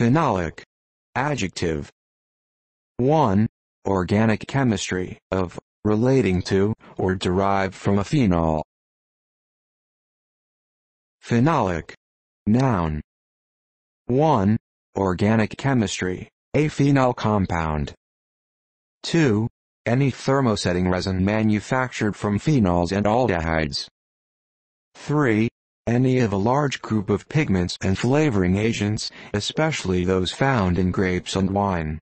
Phenolic. Adjective. 1. Organic chemistry, of, relating to, or derived from a phenol. Phenolic. Noun. 1. Organic chemistry, a phenol compound. 2. Any thermosetting resin manufactured from phenols and aldehydes. 3. Any of a large group of pigments and flavoring agents, especially those found in grapes and wine.